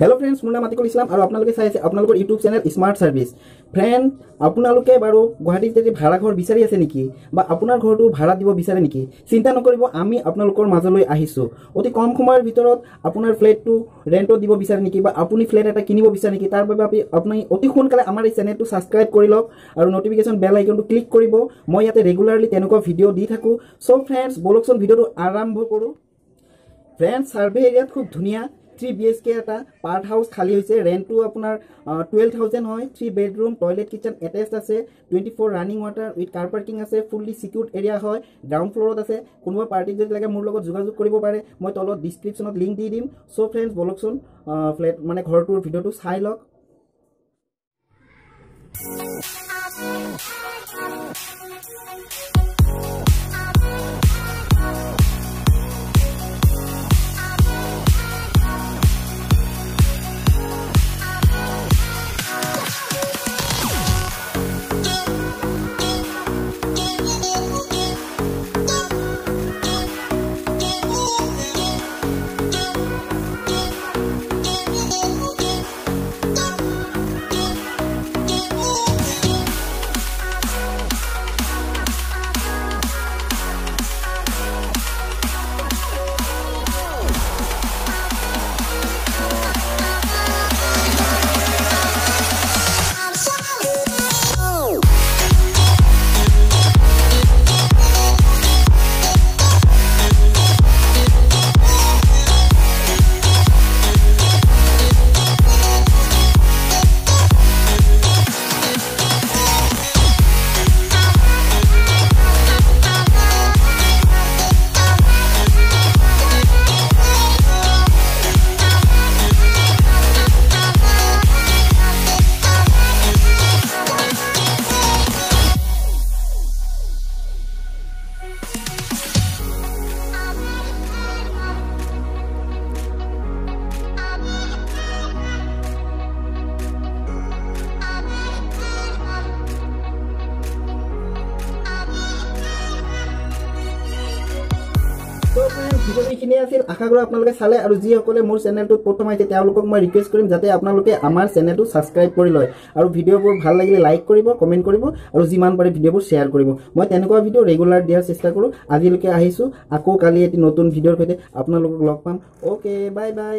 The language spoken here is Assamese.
হেল্ল' ফ্ৰেণ্ডছ মোৰ নাম আতিকুল ইছলাম আৰু আপোনালোকে চাই আছে আপোনালোকৰ YouTube channel smart service friend আপোনালোকে বাৰু গুৱাহাটীত যদি ভাড়া ঘৰ বিচাৰি আছে নেকি বা আপোনাৰ ঘৰটো ভাড়া দিব বিচাৰে নেকি চিন্তা নকৰিব আমি আপোনালোকৰ মাজলৈ আহিছোঁ। অতি কম সময়ৰ ভিতৰত আপোনাৰ ফ্লেটটো ৰেণ্টত দিব বিচাৰে নেকি বা আপুনি ফ্লেট এটা কিনিব বিচাৰে নেকি তাৰ বাবে আপুনি আপুনি অতি সোনকালে আমাৰ এই চেনেলটো ছাবস্ক্ৰাইব কৰি লওক আৰু নটিফিকেশ্যন বেল আইকনটো ক্লিক কৰিব। মই ইয়াতে ৰেগুলাৰলি তেনেকুৱা ভিডিঅ' দি থাকোঁ। চ' ফ্ৰেণ্ডছ বলকচোন ভিডিঅ'টো আৰম্ভ কৰোঁ। ফ্ৰেণ্ড ছাৰ্ভে এৰিয়াত খুব ধুনীয়া। থ্ৰী বি এইচ কে এটা পাৰ্ট হাউচ খালী হৈছে। ৰেণ্টটো আপোনাৰ টুৱেল্ভ থাউজেণ্ড হয়। Three bedroom toilet kitchen attach আছে। Twenty four running water with car parking আছে। ফুল্লি চিকিউৰ্ড এৰিয়া হয়। গ্ৰাউণ্ড ফ্ল'ৰত আছে। কোনোবা পাৰ্টিক যদি লাগে মোৰ লগত যোগাযোগ কৰিব পাৰে। মই তলত ডিছক্ৰিপশ্যনত লিংক দি দিম। চ' ফ্ৰেণ্ডছ বলকচোন ফ্লেট মানে ঘৰটোৰ ভিডিঅ'টো চাই লওক। ভিডিঅ' এইখিনিয়ে আছিল আশা কৰোঁ আপোনালোকে চালে আৰু যিসকলে মোৰ চেনেলটোত প্ৰথম আহিছে তেওঁলোকক মই ৰিকুৱেষ্ট কৰিম যাতে আপোনালোকে আমাৰ চেনেলটো ছাবস্ক্ৰাইব কৰি লয়। আৰু ভিডিঅ'বোৰ ভাল লাগিলে লাইক কৰিব কমেণ্ট কৰিব আৰু যিমান পাৰে ভিডিঅ'বোৰ শ্বেয়াৰ কৰিব। মই তেনেকুৱা ভিডিঅ' ৰেগুলাৰ দিয়াৰ চেষ্টা কৰোঁ। আজিলৈকে আহিছোঁ। আকৌ কালি এটি নতুন ভিডিঅ'ৰ সৈতে আপোনালোকক লগ পাম। Okay bye bye